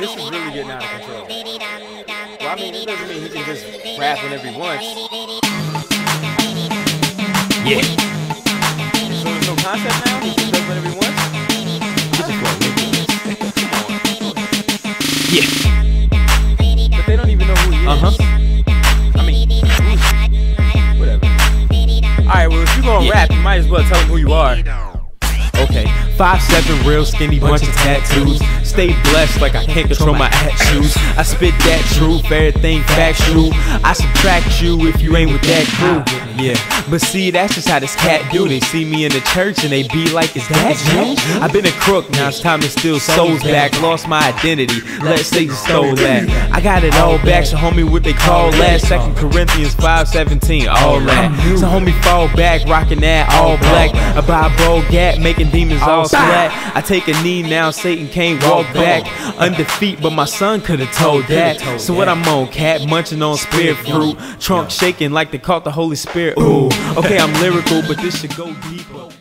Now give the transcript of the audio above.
This is really getting out of control. Well, I mean, it doesn't mean he can just rap whenever he wants. Yeah. So there's no concept now? He can whenever he wants? yeah. But they don't even know who he is. Uh-huh. I mean, whatever. Alright, well, if you're gonna yeah. rap, you might as well tell them who you are. Five seven, real skinny, bunch of tattoos. Stay blessed like I can't control my attitudes. I spit that truth, everything factual. I subtract you if you ain't with that crew. Yeah, but see, that's just how this cat do. They see me in the church and they be like, "Is that you?" I've been a crook, now it's time to steal souls back. Lost my identity, let's say you stole that. I got it all back, so homie, what they call that? Second Corinthians five seventeen, all that. So homie, fall back, rocking that all black. A Bible gap, making demons all sweat. I take a knee now, Satan can't walk back. Undefeat, but my son could have told that. So what I'm on, cat munching on spirit fruit, trunk shaking like they caught the Holy Spirit. Ooh, okay, I'm lyrical, but this should go deeper.